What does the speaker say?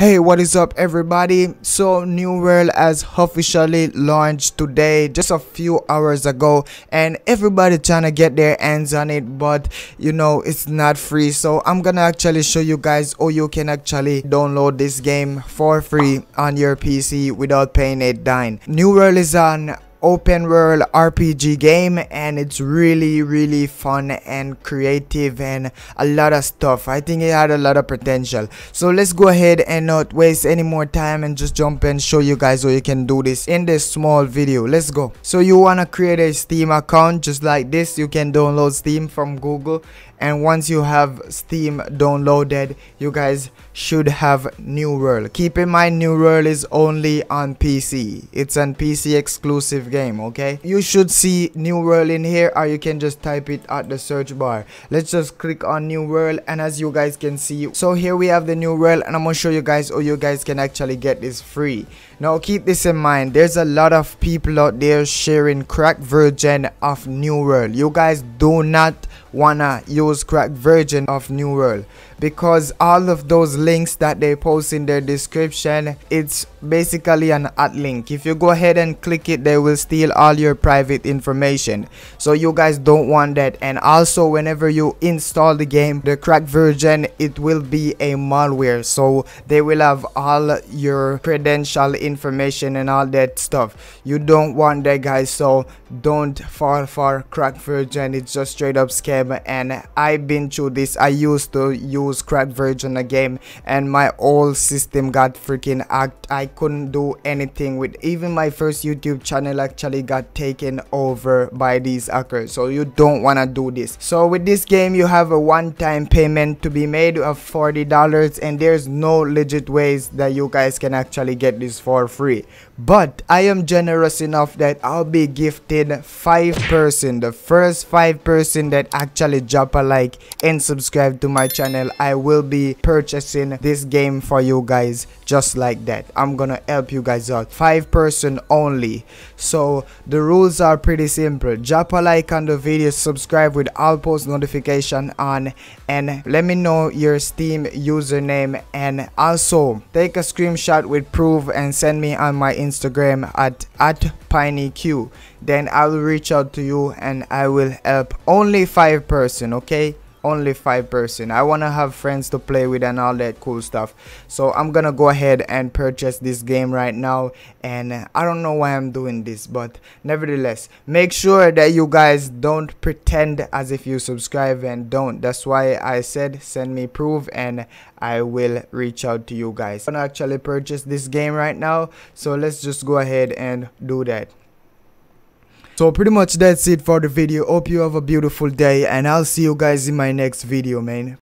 Hey, what is up everybody? So New World has officially launched today, just a few hours ago, and everybody trying to get their hands on it, but you know, it's not free. So I'm gonna actually show you guys how you can actually download this game for free on your PC without paying a dime. New World is on open world RPG game and it's really really fun and creative and a lot of stuff. I think it had a lot of potential. So let's go ahead and not waste any more time and just jump and show you guys how you can do this in this small video. Let's go. So you want to create a steam account just like this? You can download steam from google and once you have steam downloaded you guys should have new world. Keep in mind new world is only on pc it's an pc exclusive game okay? You should see new world in here or you can just type it at the search bar. Let's just click on new world and as you guys can see so here we have the new world and i'm gonna show you guys how you guys can actually get this free. Now keep this in mind there's a lot of people out there sharing crack version of new world. You guys do not wanna use crack version of new world. Because all of those links that they post in their description it's basically an ad link. If you go ahead and click it they will steal all your private information. So you guys don't want that. And also whenever you install the game the crack version it will be a malware. So they will have all your credential information and all that stuff. You don't want that guys. So don't fall for crack version it's just straight up scam and i've been through this. I used to use cracked version of game and my old system got freaking act i couldn't do anything with even my first youtube channel actually got taken over by these hackers. So you don't want to do this. So with this game you have a one-time payment to be made of 40 dollars and there's no legit ways that you guys can actually get this for free but i am generous enough that i'll be gifted five person the first five person that actually drop a like and subscribe to my channel I will be purchasing this game for you guys just like that. I'm gonna help you guys out. Five person only. So the rules are pretty simple. Drop a like on the video, subscribe with all post notification on and let me know your Steam username and also take a screenshot with proof and send me on my Instagram at at pineyq. Then I will reach out to you and I will help only five person okay only five person. I want to have friends to play with and all that cool stuff. So i'm gonna go ahead and purchase this game right now and i don't know why i'm doing this but nevertheless make sure that you guys don't pretend as if you subscribe and don't. That's why i said send me proof and i will reach out to you guys. I'm gonna actually purchase this game right now so let's just go ahead and do that so pretty much that's it for the video. Hope you have a beautiful day and I'll see you guys in my next video, man.